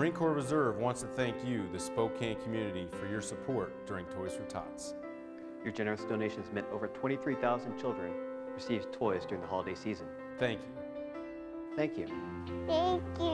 Marine Corps Reserve wants to thank you, the Spokane community, for your support during Toys for Tots. Your generous donations meant over 23,000 children received toys during the holiday season. Thank you. Thank you. Thank you.